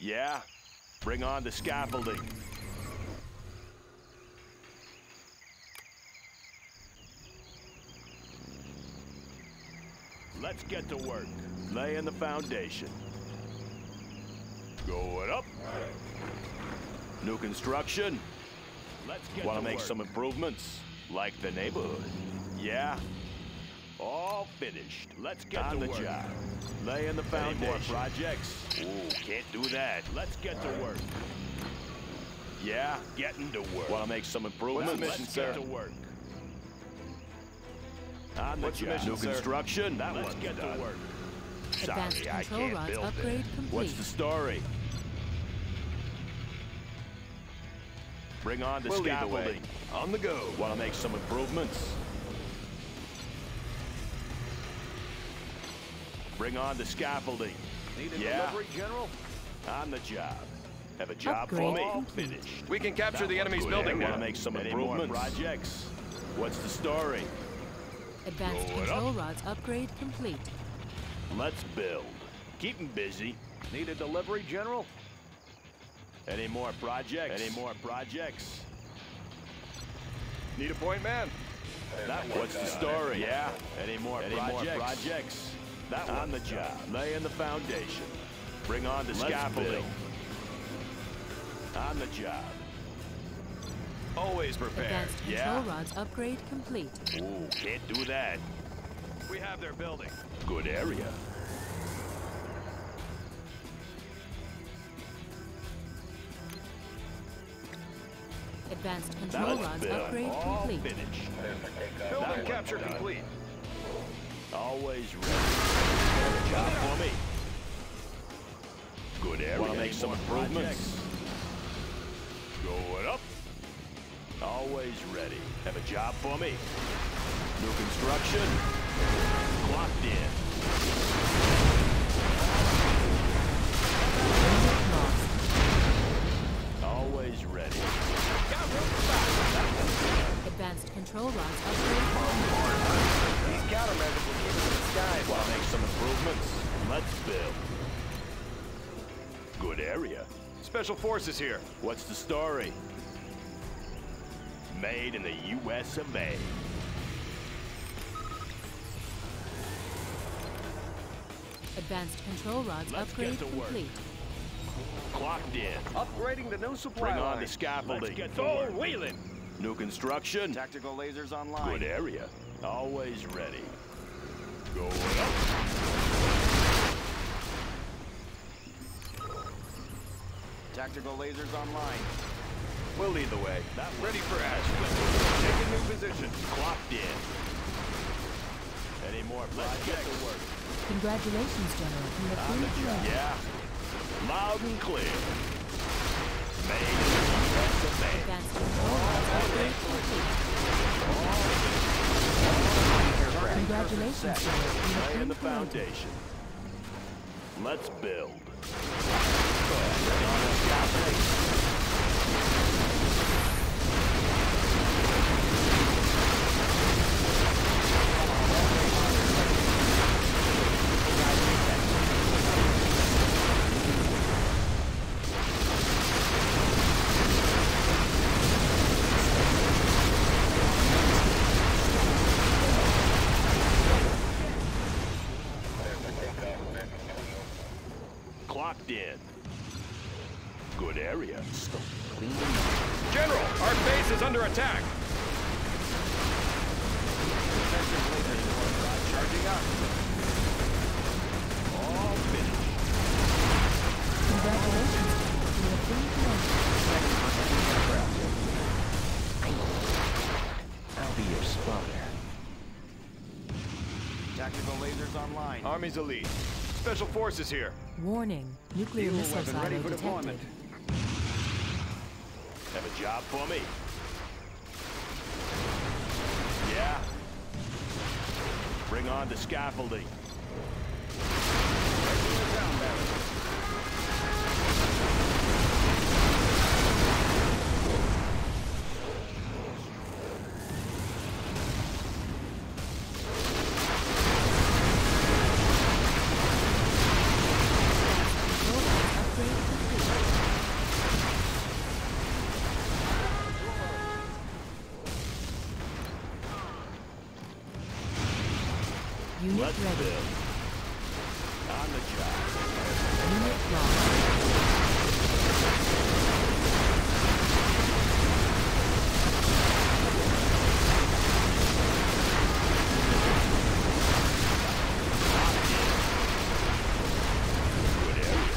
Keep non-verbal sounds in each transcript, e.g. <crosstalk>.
Yeah? Bring on the scaffolding. Let's get to work. Laying the foundation. Going up. New construction. Let's get Want to make work. some improvements? Like the neighborhood? Yeah? All finished. Let's get on to the work. job. Laying the Any foundation. more projects? Ooh, can't do that. Let's get to work. Yeah, getting to work. Want to make some improvements? mission, Let's sir? get to work. On the What's the job. mission, New sir? construction? That Let's one's get to work. Advanced Sorry, I control can't rods build upgrade it. complete. What's the story? Bring on the We'll lead the scaffolding. On the go. Want to make some improvements? Bring on the scaffolding. Need a Yeah. delivery, General? On the job. Have a job for me? complete. Finished. We can capture the enemy's Good building area. now. Want to make some Any improvements? more projects? What's the story? Advanced Going control up. rods upgrade complete. Let's build. Keep 'em busy. Need a delivery, General? Any more projects? Any more projects? Need a point man? That What's the story? Yeah. Any more Any projects? more projects? That on the job. Laying the foundation. Bring on the Let's scaffolding. On the job. Always prepared. Advanced control yeah. rods upgrade complete. Ooh, can't do that. We have their building. Good area. Advanced control rods build. upgrade All complete. finished. Building capture done. complete. Always ready. Have a job for me. Good area. Want to make some improvements? Going up. Always ready. Have a job for me. New construction. Clocked in. Always ready. Advanced control rods upgrade These countermeasures will keep us in the skies. Want make some improvements? Let's build. Good area. Special forces here. What's the story? Made in the U.S. of A. Advanced control rods Let's upgrade get to work. complete. Clocked in. Upgrading the new supply Bring on line. the scaffolding. Let's get to Go work. wheeling. New construction. Tactical lasers online. Good area. Always ready. Going up. Tactical lasers online. We'll lead the way. That Ready for action. Take a new position. Clocked in. Any more Let's get to work. Congratulations, General. You have On the three job. Yeah. Loud and clear. Made Congratulations, Laying the foundation. Let's build. Bring on the scaffolding. Clocked in. Good area. General, our base is under attack. Charging up. All finished. Congratulations, General. You have been promoted. I'll be your spotter. Tactical lasers online. Army's elite. Special forces here. Warning. Nuclear missile weapon ready for detected. deployment. Have a job for me? Yeah. Bring on the scaffolding. Let's ready. build. On the job. Unit lost. Good area.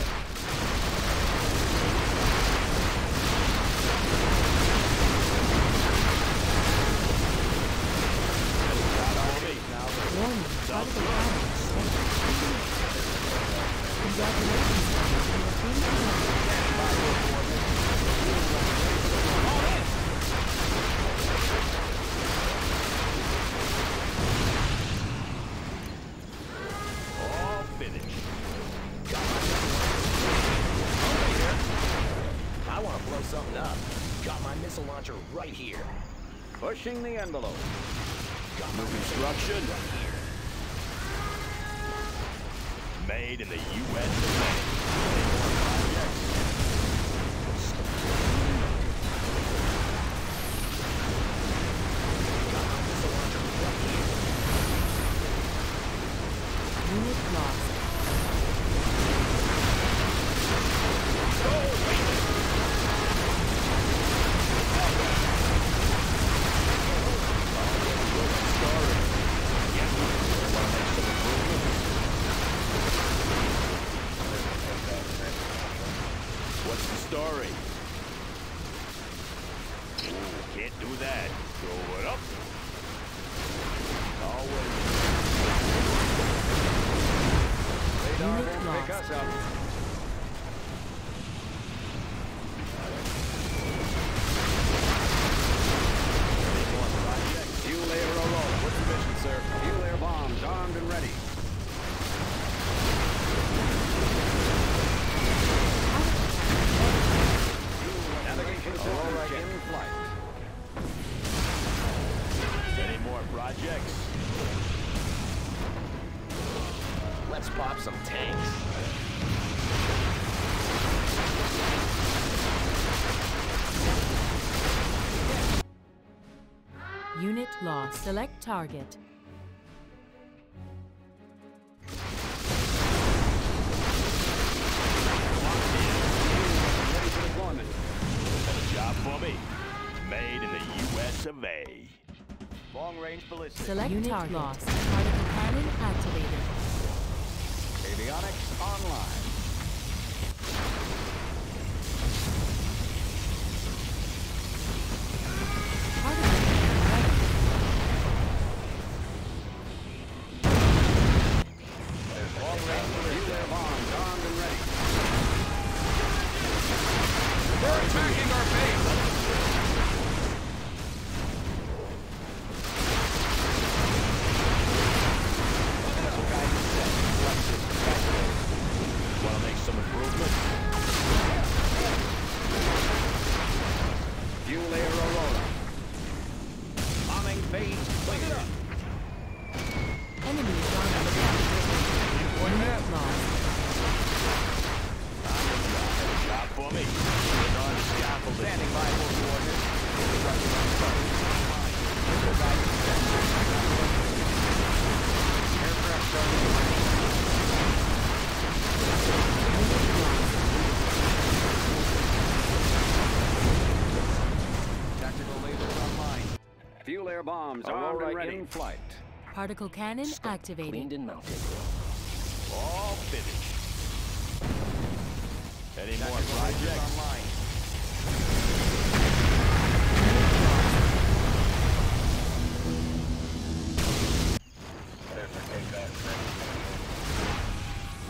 Warning. Particle cannon station. Congratulations, Commander. You have been promoted. All finished. I want to blow something up. Got my missile launcher right here. Pushing the envelope. Got New construction. right. Made in the U.S. of A. Any more projects? Got my missile launcher right here. Unit lost. What's the story? Ooh, can't do that. Throw it up. Always. Radar won't pick us up. For me. Made in the U.S. of A. Long range ballistic. Select Unit target. lost. Particle cannon activated. Avionics online. Air bombs armed Aurora and ready. in flight. Particle cannon activated. Cleaned and mounted. All finished. Any more Tactical projects? online.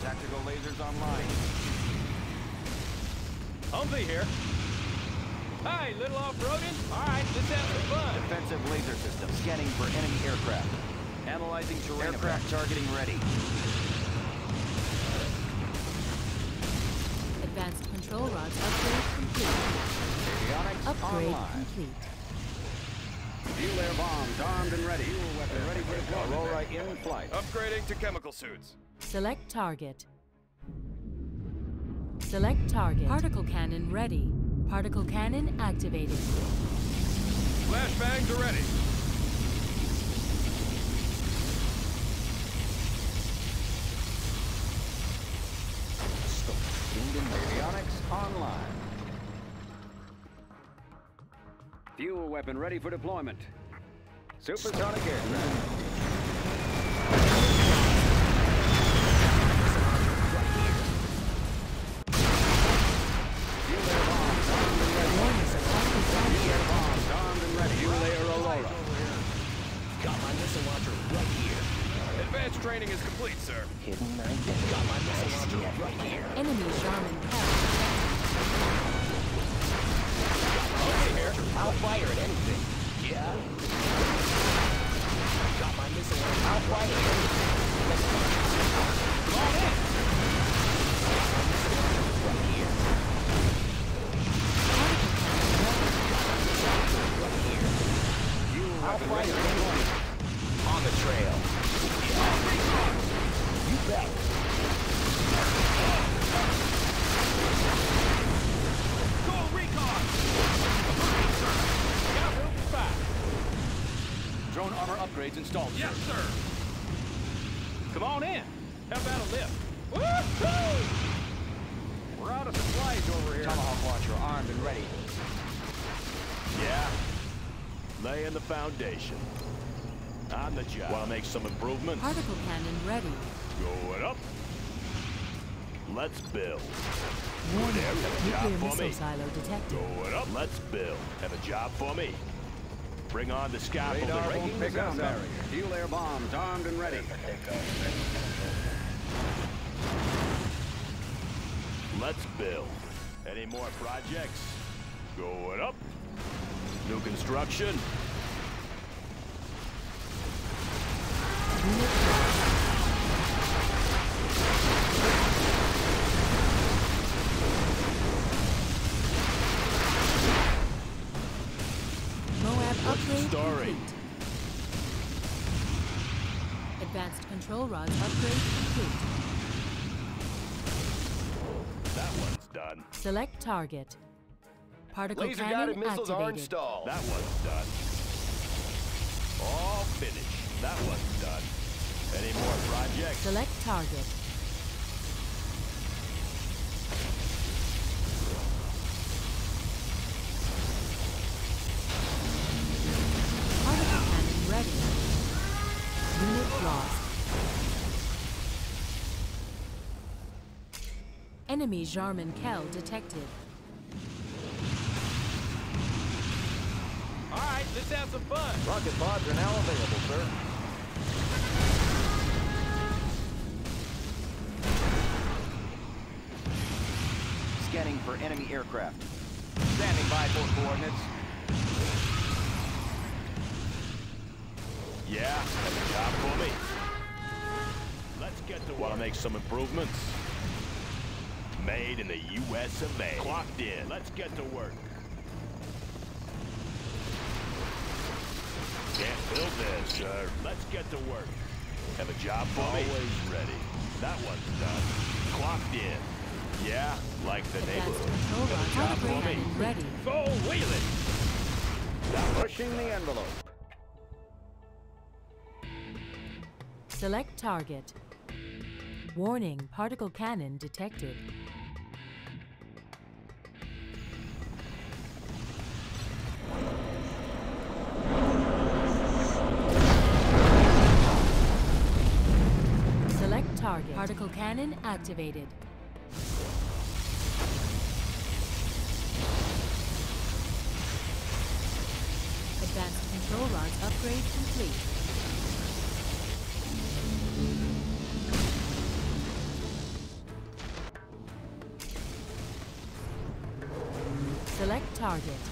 Tactical lasers online. Humvee here. Hi, little off-roading? Scanning for enemy aircraft. Analyzing terrain. Aircraft targeting ready. Advanced control rods upgrade complete. Avionics Upgrade online. complete. Fuel air bombs armed and ready. Fuel weapon ready for deployment. Aurora in flight. Upgrading to chemical suits. Select target. Select target. Particle cannon ready. Particle cannon activated. Flashbangs are ready. Kingdom avionics online. Fuel weapon ready for deployment. Supersonic aircraft. Upgrades installed. Yes, sir. Come on in. How about a lift? Woo-hoo! We're out of supplies over here. Tomahawk launcher armed and ready. Yeah. Laying the foundation. On the job. Want to make some improvements? Particle cannon ready. Going up. Let's build. Warning, There, have a nuclear job for missile me. silo detected. Going up. Let's build. Have a job for me. Bring on the scaffolding. Radar won't pick the up. Fuel air bombs armed and ready. Let's build. Any more projects? Going up. New construction. Unit lost. MOAB upgrade story? complete. Advanced control rods upgrade complete. That one's done. Select target. Particle Laser cannon guided missiles are activated. installed. That one's done. All finished. That one's done. Any more projects? Select target. Enemy Jarmen Kell detected. All right, let's have some fun. Rocket pods are now available, sir. Scanning for enemy aircraft. Standing by for coordinates. Yeah, have a job for me. Let's get to Want to make some improvements? Made in the U.S. of A. Clocked in. Let's get to work. Can't build this, sir. Let's get to work. Have a job for me? Always ready. That one's done. Clocked in. Yeah, like the neighborhood. Have a job for me? and ready. Full wheeling. That Pushing the envelope. Select target. Warning, particle cannon detected. Particle cannon activated. Advanced control rods upgrade complete. Select target.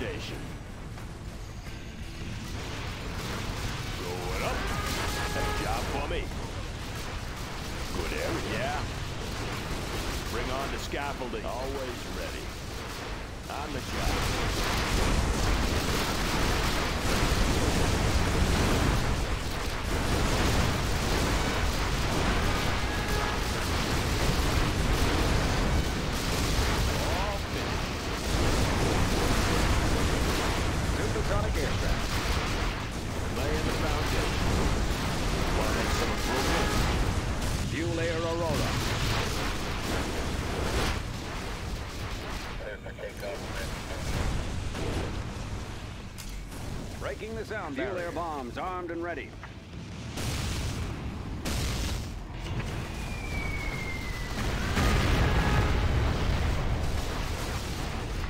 station. Going up. Job for me. Good area. Yeah. Bring on the scaffolding. Always ready. On the job. Breaking the sound Fuel Air bombs armed and ready.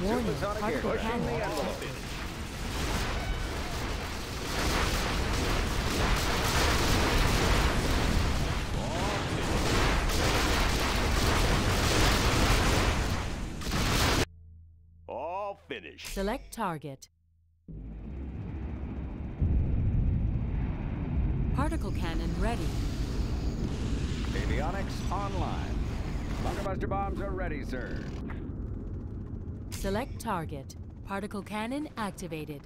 Warning, Supersonic particle Pushing the envelope. All finished. Select target. Particle cannon ready. Avionics online. Bunker buster bombs are ready, sir. Select target. Particle cannon activated.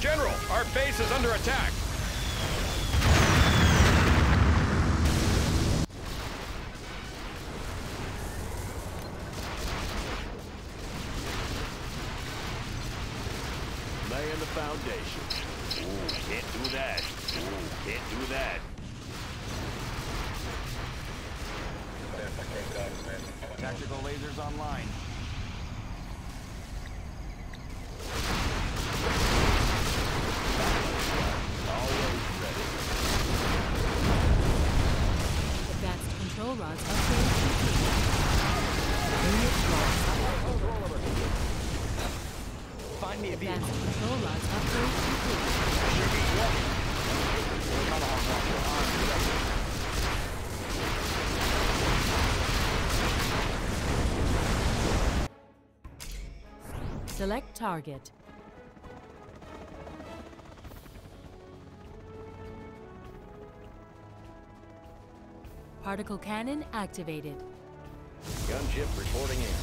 General, our base is under attack. Laying the foundation. Ooh, can't do that. Ooh, can't do that. Tactical lasers online. Target. Particle cannon activated. Gunship reporting in.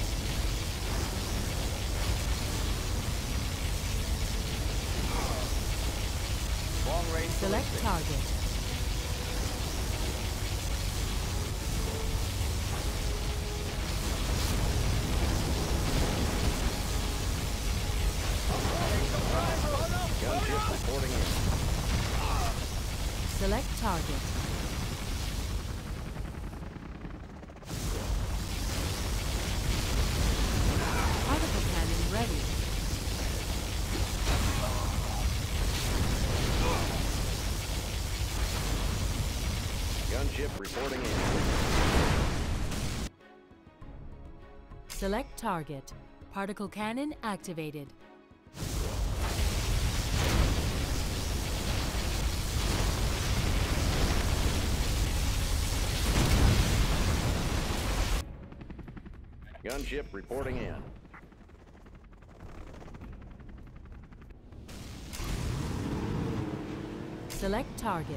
Long range Select target. Gunship reporting in. Select target. Particle cannon activated. Gunship reporting in. Select target.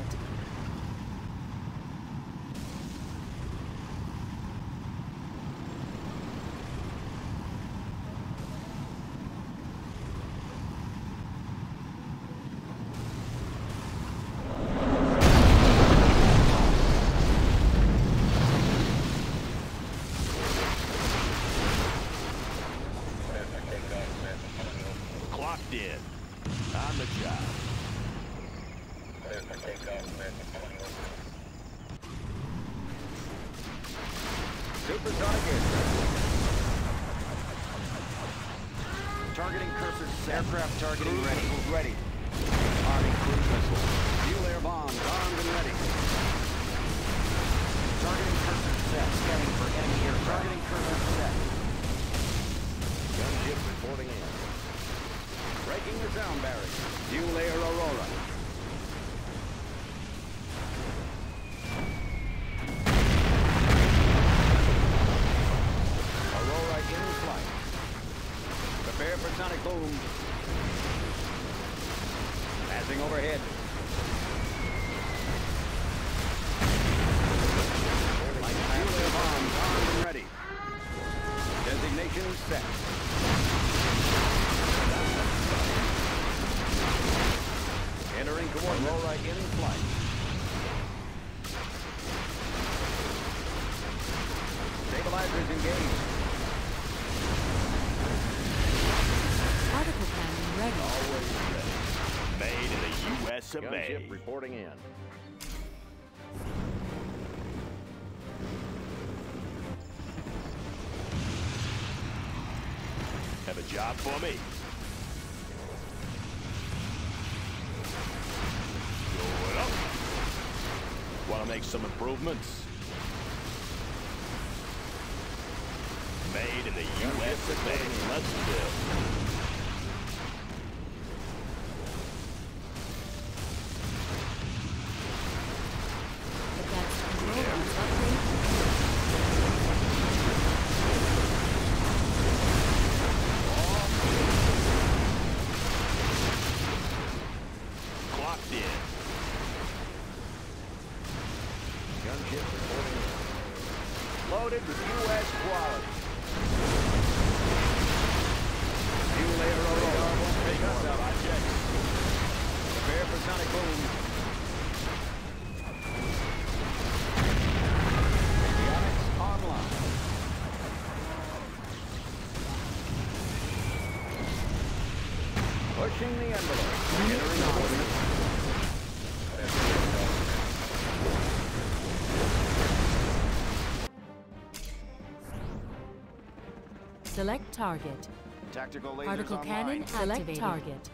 Clocked in. On the job. Supersonic aircraft. Targeting cursor set. Aircraft targeting ready. Ready. Army cruise missile. Fuel air bombs armed and ready. Targeting cursor set. Scanning for enemy aircraft. Targeting cursor set. Gunship reporting in. Breaking the sound barrier. Fuel air Aurora. Aurora in flight. Prepare for Supersonic boom. Passing U.S. Gunship A. reporting in. Have a job for me? Want to make some improvements? Made in the U.S. of A. Let's. Pushing the envelope. Entering coordinates. Select target. Tactical lasers Particle online. cannon select target.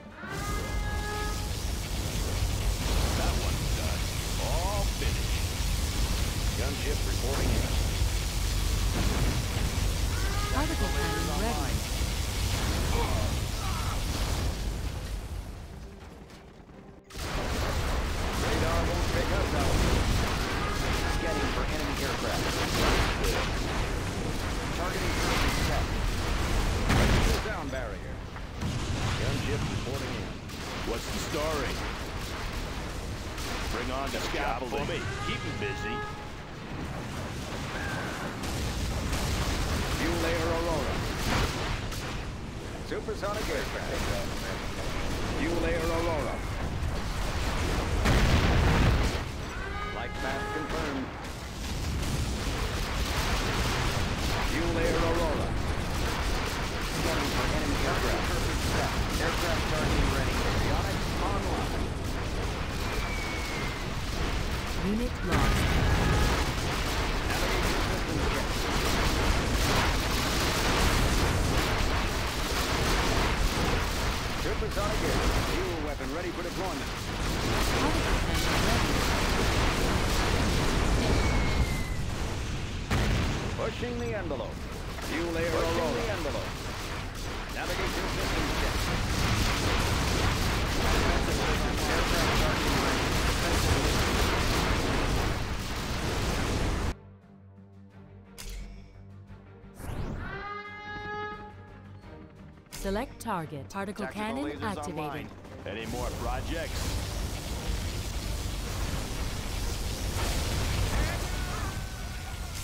Select target. Particle Tactical cannon lasers activated. online. Any more projects?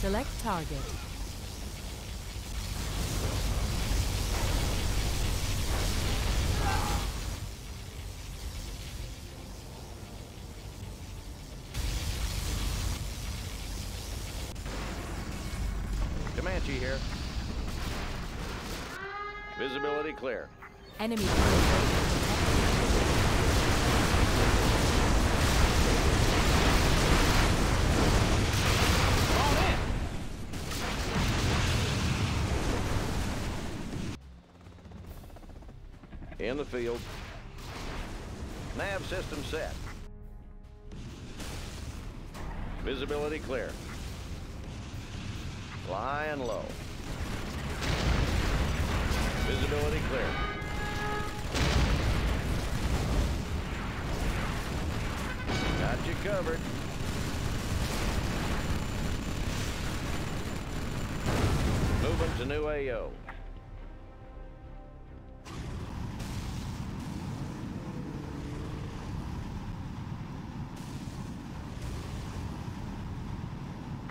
Select target. Clear. Enemy turret ready. In. In the field. Nav system set. Visibility clear. Flying low. Visibility clear. Got you covered. Moving to new AO.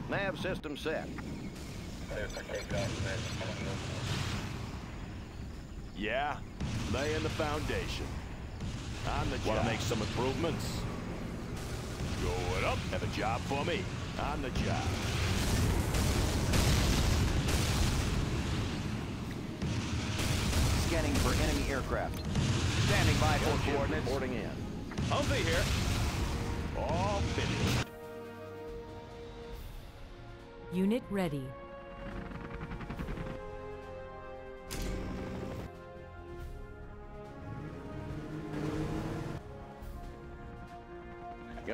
Nav system set. Clear for takeoff. Yeah, laying the foundation. On the job. Want to make some improvements? Going up. Have a job for me. On the job. Scanning for enemy aircraft. Standing by for Gunship coordinates. reporting in. Humvee here. All finished. Unit ready.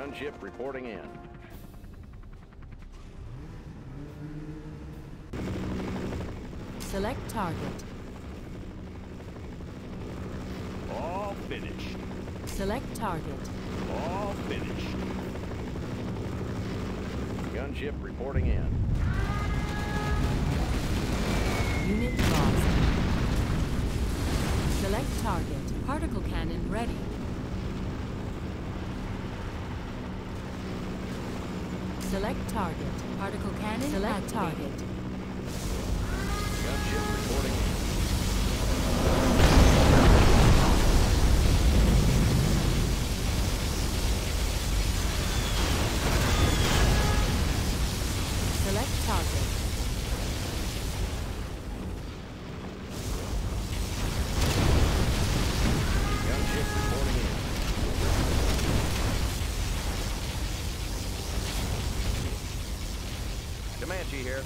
Gunship reporting in. Select target. All finished. Select target. All finished. Gunship reporting in. Unit lost. Select target. Particle cannon ready. Select target. Particle cannon Select target. Gunship reporting Comanche here.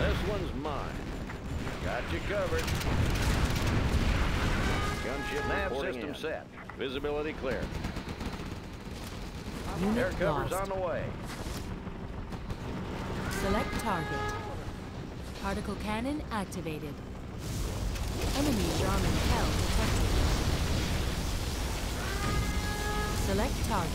This one's mine. Got you covered. Gunship nav system set. Visibility clear. Air Unit cover's lost. on the way. Select target. Particle cannon activated. Enemy Jarmen Kell detected. Select target.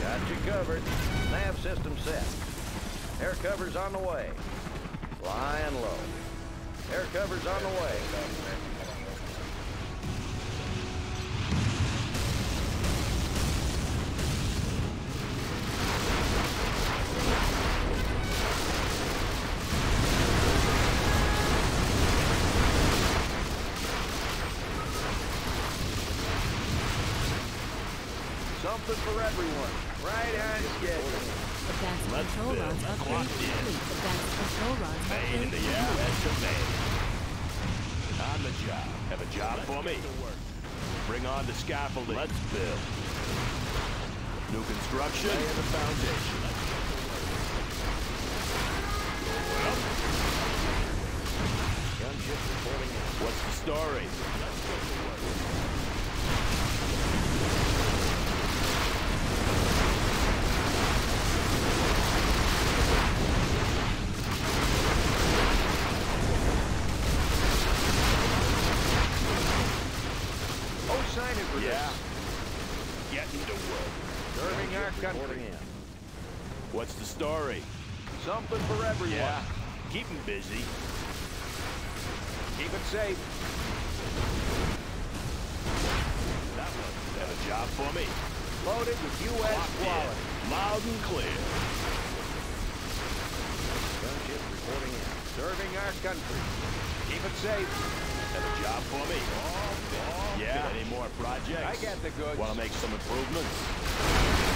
Got you covered. Nav system set. Air cover's on the way. Flying low. Air cover's on the way. Job. Have a job for me. Bring on the scaffolding. Let's build. New construction. Lay the foundation. Up. Gunship reporting in. What's the story? Oh, sign it for Yeah. Getting to work. this. Serving our country. Reporting in. What's the story? Something for everyone. Yeah. Keep 'em busy. Keep it safe. That one. Have a job for me. Loaded with U.S. Locked in. quality. Loud and clear. Gunship reporting in. Serving our country. Keep it safe. Have a job for me. yeah. Any more projects? I got the goods. Want to make some improvements?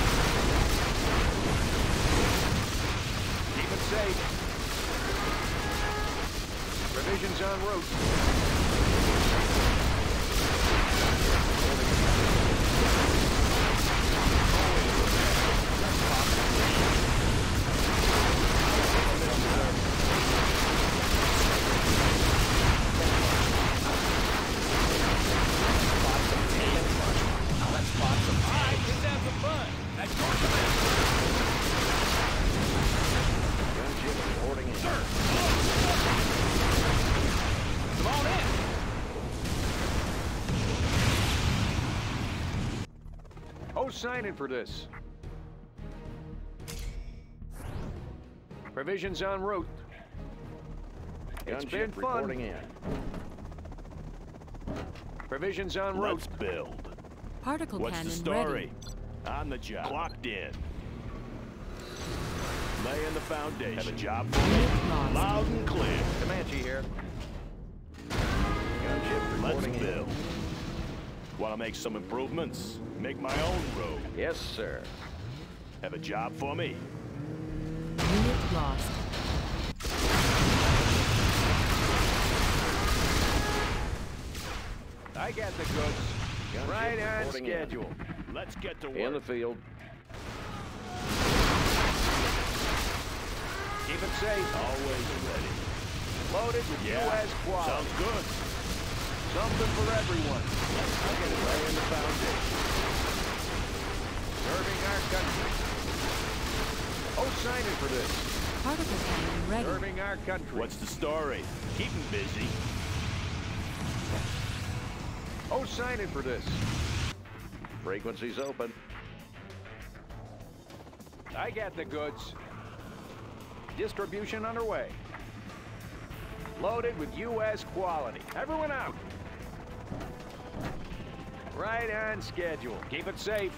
Keep it. Provisions en route. All right, let's have some fun. That's your command. Gunship reporting in. Come on in. Oh, signing for this. Provisions en route. It's been fun. reporting in. Provisions en route. Let's build. Particle What's cannon the story? ready. On the job. Clocked in. Laying the foundation. Have a job for me? Unit lost. Loud and clear. Comanche here. Gunship Let's reporting in. Build. Want to make some improvements? Make my own road. Yes, sir. Have a job for me? Unit lost. I got the goods. Gunship right on reporting in. schedule. Let's get to work. In the field. Keep it safe. Always ready. Loaded with Yeah. U.S. quality. Sounds good. Something for everyone. I'll get it laying the foundation. Serving our country. Oh, signing for this. Particle cannon ready. Serving our country. What's the story? Keep 'em busy. Oh, signing for this. Frequencies open. I got the goods. Distribution underway. Loaded with U.S. quality. Everyone out. Right on schedule. Keep it safe.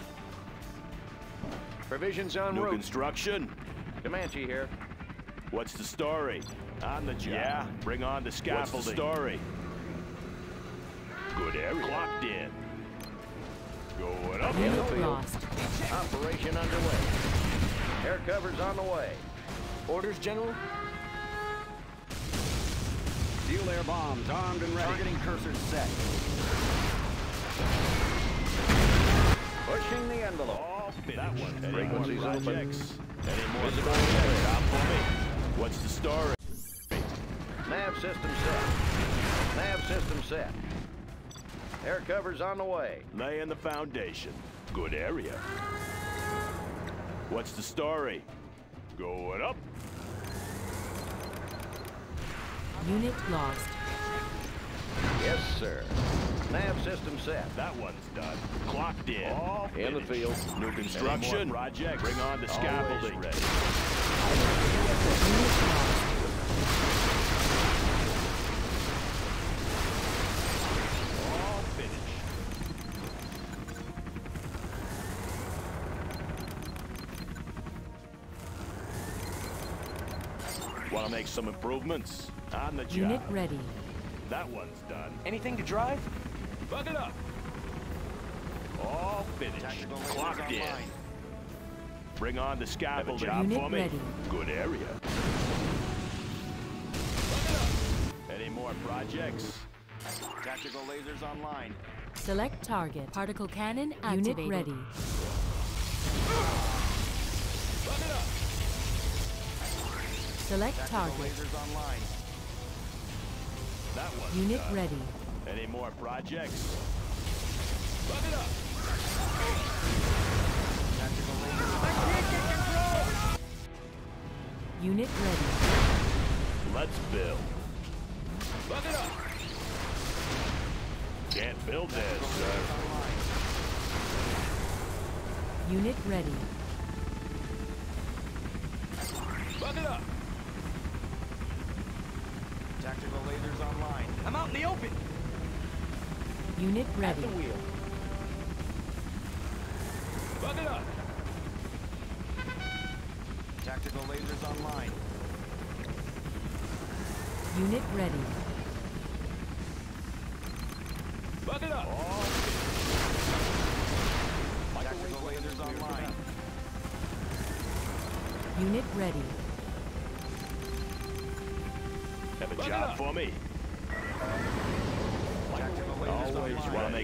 Provisions en New route. construction? Comanche here. What's the story? On the job. Yeah, bring on the scaffolding. What's the story? Good area. Clocked in. Going up. In the field. lost. Operation underway. Air cover's on the way. Orders, General? Fuel air bombs armed and ready. Targeting cursors set. Pushing the envelope. All. That one. Frequencies open. projects? Any more Visible projects? area. For me. What's the story? Nav system set. Nav system set. Air cover's on the way. Laying the foundation. Good area. What's the story? Going up. Unit lost. Yes, sir. Nav system set. That one's done. Clocked in. All In the field. New construction. Project. Bring on the scaffolding. ready. Make some improvements? On the job. Unit ready. That one's done. Anything to drive? Bug it up. All finished. Clocked in. online. Bring on the scaffolding. job Unit for me. ready. Good area. Any more projects? Tactical lasers online. Select target. Particle cannon activated. Unit ready. Select target. online. That one's Unit done. ready. Any more projects? Bug it up. Lasers Unit ready. Let's build. Bug it up. Can't build this, sir. Unit ready. Bug it up. Tactical lasers online. I'm out in the open. Unit At ready. the wheel.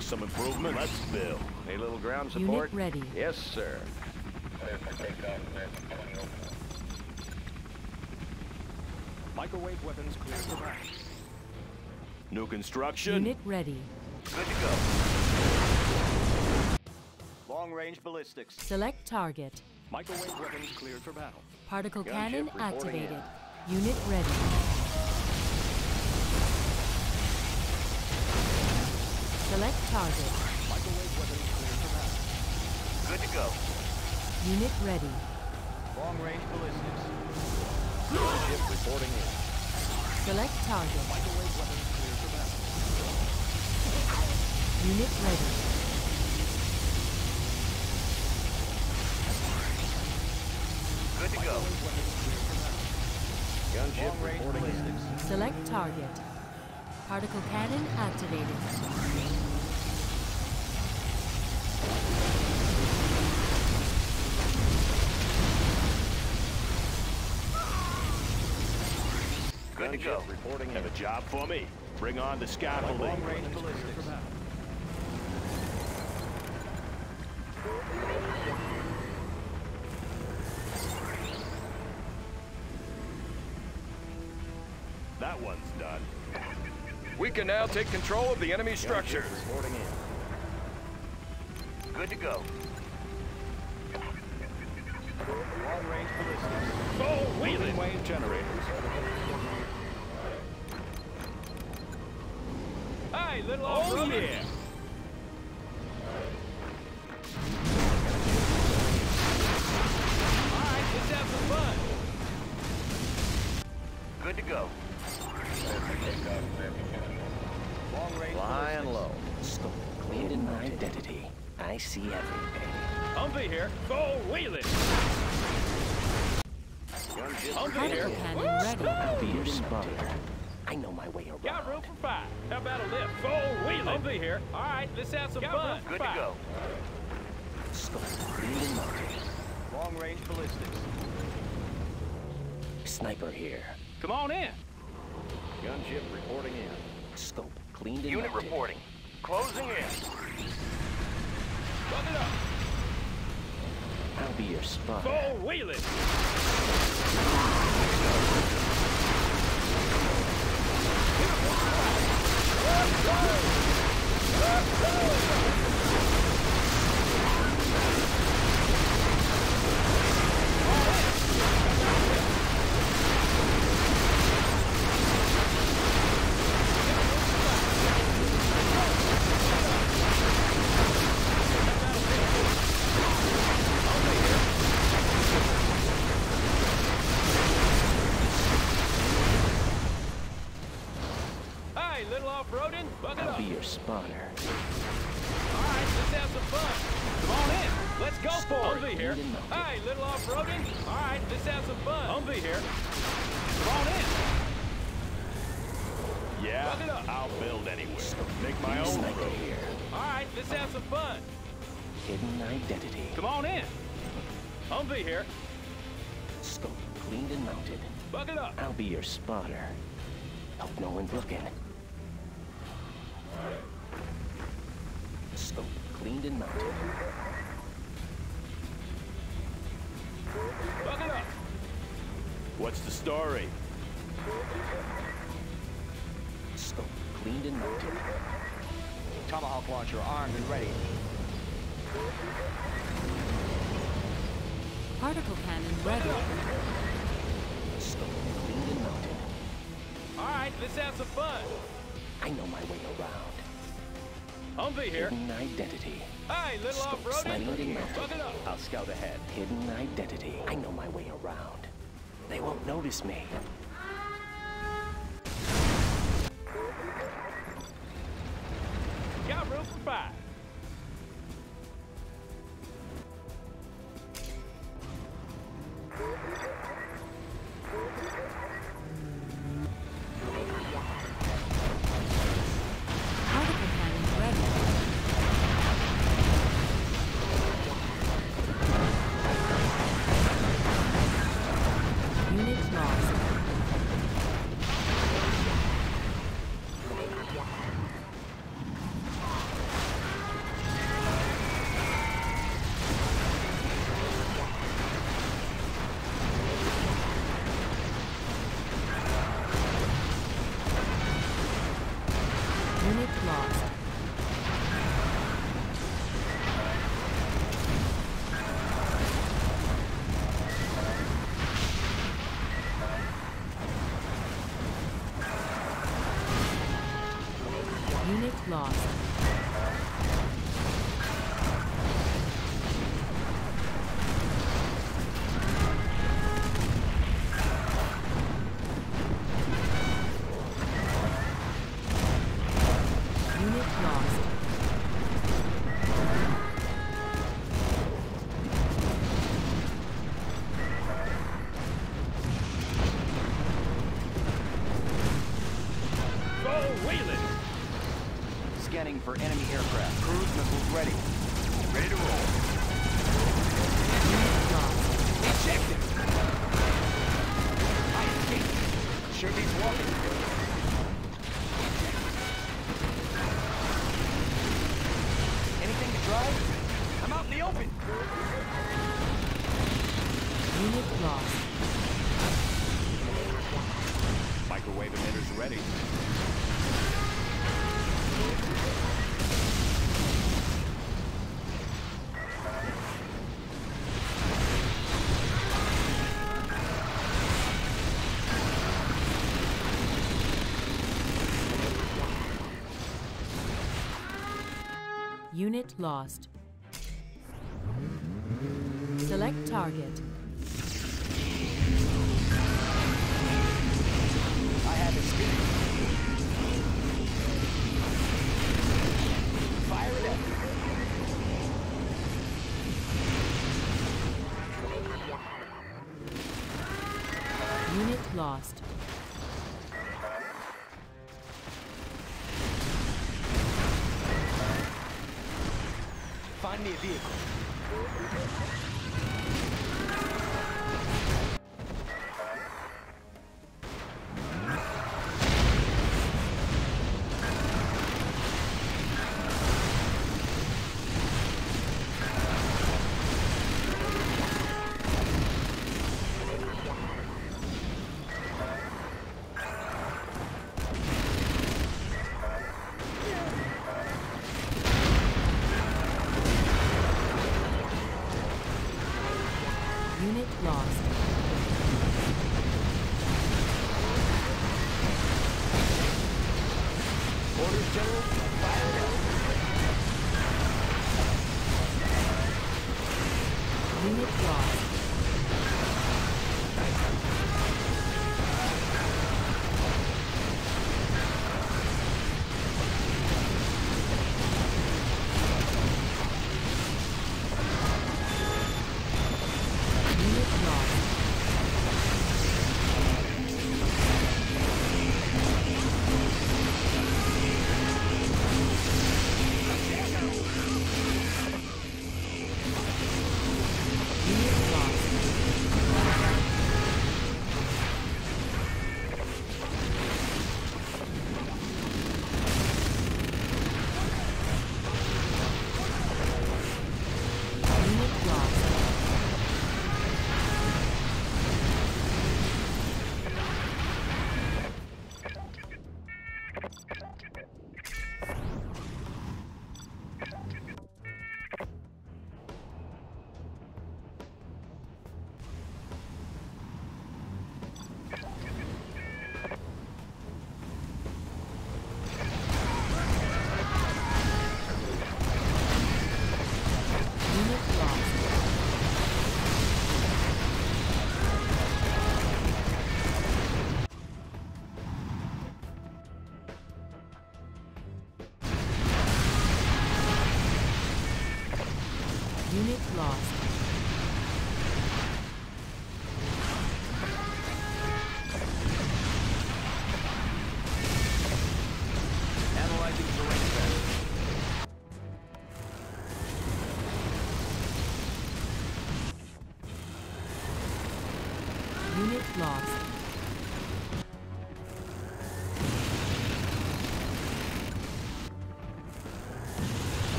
Always online. want to make some improvements. Let's build. Need a little ground support? Unit support? ready. Yes, sir. Microwave weapons clear for blast. New construction. Unit ready. Good to go. Long range ballistics. Select target. Microwave weapons cleared for battle. Particle Gunship cannon reporting activated. Unit ready. Select target. Microwave weapons cleared for battle. Good to go. Unit ready. Long-range ballistics. Gunship reporting in. Select target. Microwave weapons clear for battle. Unit ready. Good to go. Clear for battle. Gunship reporting in. Select target. Particle cannon activated. Good to go. reporting in. Have a job for me. Bring on the scaffolding. Now take control of the enemy structures. Gunship reporting in. Good to go. Oh, wheeling. Wave generators. Hey, little Oh, yeah. Cleaned Unit reporting. Closing in. It up. I'll be your spotter. Go wheeling. Hey, Come on in. Humvee here. Scope cleaned and mounted. Buck it up. I'll be your spotter. Hope no one's looking. Scope cleaned and mounted. Buck it up. What's the story? Scope cleaned and mounted. Tomahawk launcher armed and ready. Particle cannon ready. Scope cleaned and mounted. All right, let's have some fun. I know my way around. Humvee here. Hidden identity. Hey, little Scope off-roading. slanted and mounted. Buck it up. I'll scout ahead. Hidden identity. I know my way around. They won't notice me. For enemy aircraft. Cruise missiles ready. Ready to roll. Unit lost. Select target.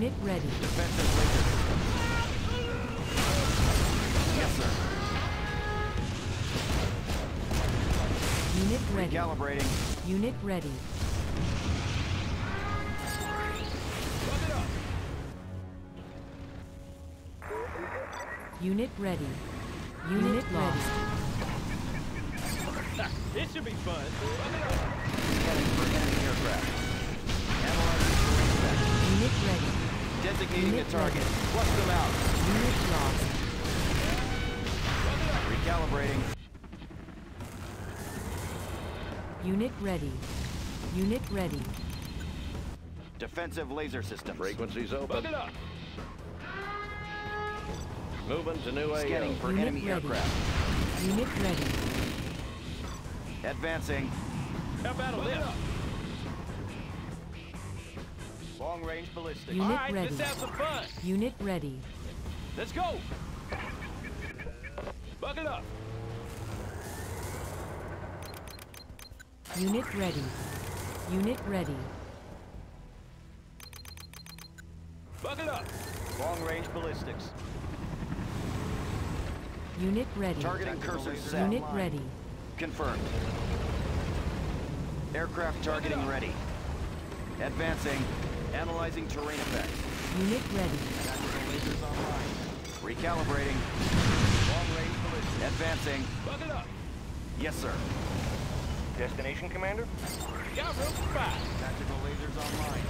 Unit ready. Defensive laser. Yes, sir. Unit ready. Recalibrating. Unit ready. Unit ready. Unit lost. <laughs> This should be fun. Designating Unit a target. ready. Flush them out. Unit lost. Recalibrating. Unit ready. Unit ready. Defensive laser system. Frequencies Bug open. it up. Moving to new AO. Scanning for Unit enemy ready. aircraft. Unit ready. Advancing. How about a lift? Long range ballistics. Unit All right, ready. let's have some fun. Unit ready. Let's go. Buckle up. Unit ready. Unit ready. Buckle up. Long range ballistics. Unit ready. Targeting cursor set. Unit ready. Confirmed. Aircraft targeting ready. Advancing. Analyzing terrain effects. Unit ready. Tactical lasers online. Recalibrating. Long range ballistics. Advancing. Buckle up. Yes, sir. Destination, Commander? Got room for five. Tactical lasers online.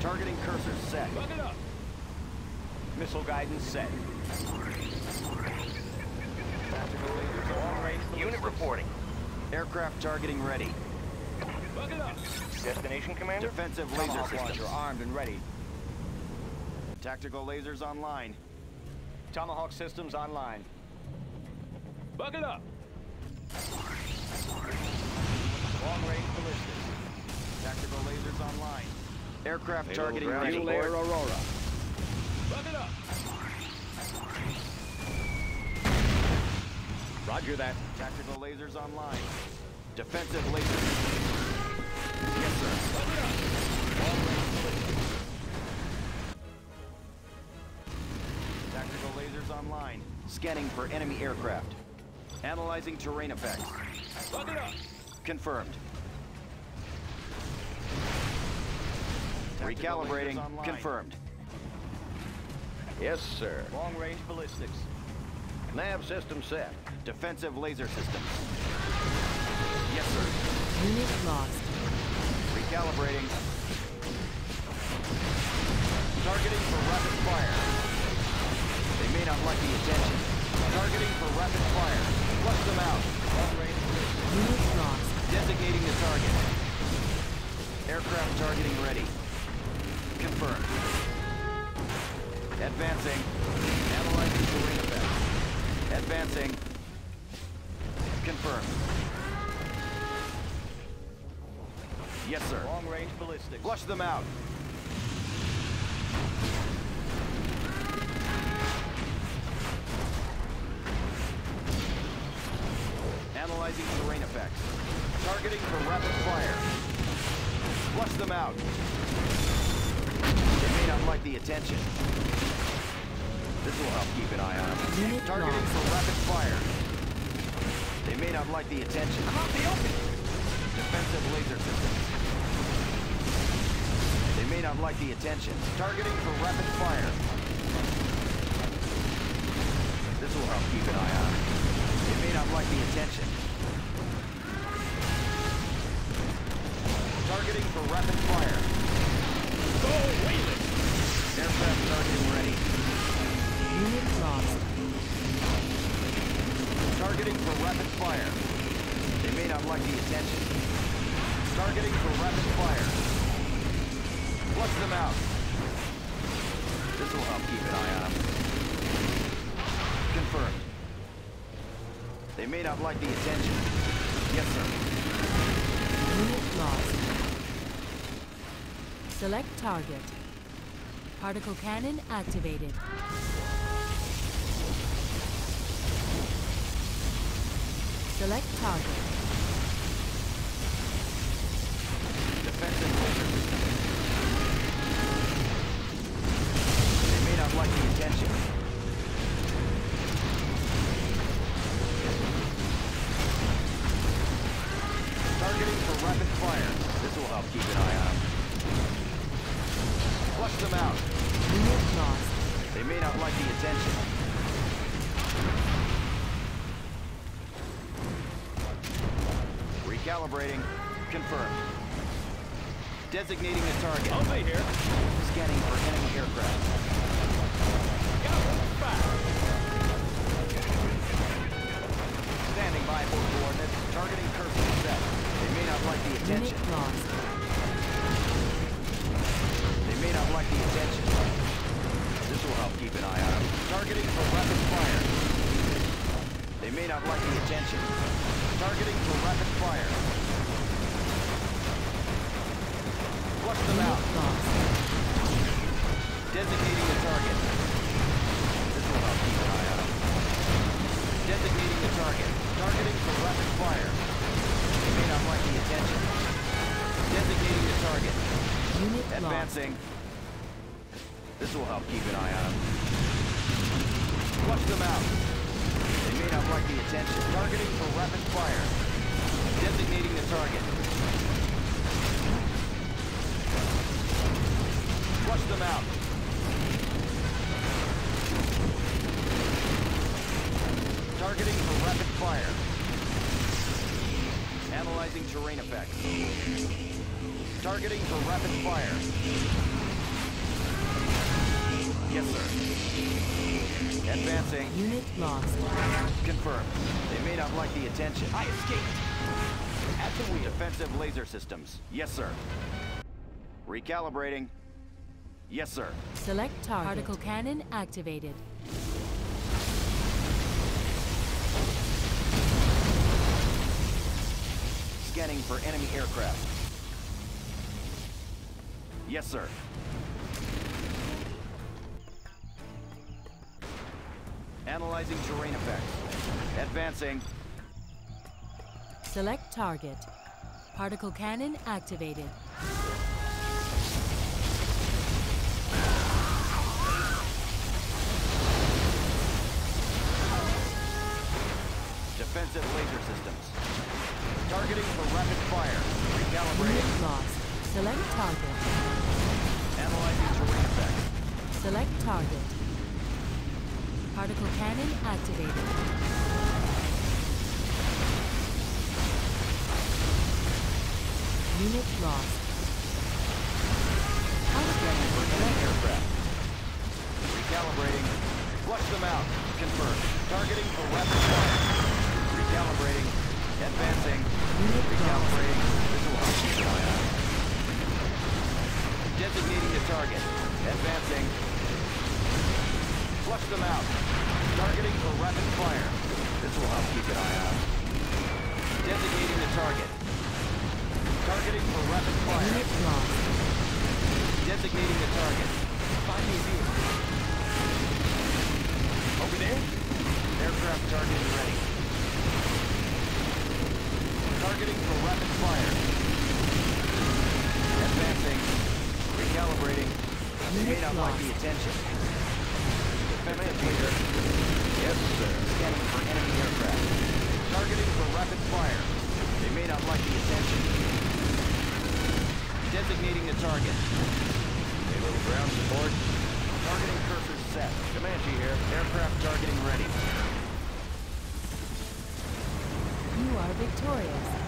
Targeting cursor set. Buckle up. Missile guidance set. Tactical lasers long range Unit reporting. Aircraft targeting ready. Buckle up. Destination, Commander? Defensive laser systems armed and ready. Tactical lasers online. Tomahawk systems online. Buck it up. Long range ballistics. Tactical lasers online. Aircraft Naval targeting ground ready. support. Aurora. Buck it up. Roger that. Tactical lasers online. Defensive lasers. Tactical lasers online. Scanning for enemy aircraft. Analyzing terrain effects. Buckle up. Confirmed. Tactical Recalibrating. Confirmed. Yes, sir. Long range ballistics. Nav system set. Defensive laser systems. Yes, sir. Unit lost. Recalibrating. Targeting for rapid fire. They may not like the attention. Targeting for rapid fire. Flush them out. Unit lost. Designating the target. Aircraft targeting ready. Confirmed. Advancing. Analyzing terrain effects. Advancing. Confirmed. Yes, sir. Long range ballistics. Flush them out. Analyzing terrain effects. Targeting for rapid fire. Flush them out. They may not like the attention. This will help keep an eye on them. Unit Targeting lost. for rapid fire. They may not like the attention. I'm out the open. Defensive laser systems. They may not like the attention. Targeting for rapid fire. This will help keep an eye on them. They may not like the attention. Targeting for rapid fire. Go wheeling. Aircraft targeting ready. Unit lost. Targeting for rapid fire. They may not like the attention. Targeting for rapid fire. Flush them out. This will help keep an eye on them. Confirmed. They may not like the attention. Yes, sir. Unit lost. Select target. Particle cannon activated. Select target. Targeting fire. Yes, sir. Advancing. Unit lost. Confirmed. They may not like the attention. I escaped. At the wheel. Defensive laser systems. Yes, sir. Recalibrating. Yes, sir. Select target. Particle cannon activated. Scanning for enemy aircraft. Yes, sir. Analyzing terrain effects. Advancing. Select target. Particle cannon activated. Defensive laser systems. Targeting for rapid fire. Recalibrating. Lost. Select target. Analyzing terrain effects. Select target. Particle cannon activated. Unit lost. Scanning for aircraft. Recalibrating. Flush them out. Confirmed. Targeting for rapid fire. Recalibrating. Advancing. Unit. Recalibrating. This will help keep an eye on. Designating the target. Advancing. Flush them out. Targeting for rapid fire. This will help keep an eye on. Designating the target. Targeting for rapid fire. Unit lost. Designating the target. Find me here. Over there? Aircraft targeting ready. Targeting for rapid fire. Advancing. Recalibrating. They may not like the attention. Leader. Yes, sir. Scanning for enemy aircraft. Targeting for rapid fire. They may not like the attention. Designating the target. A little ground support. Targeting cursor set. Comanche here. Aircraft targeting ready. You are victorious.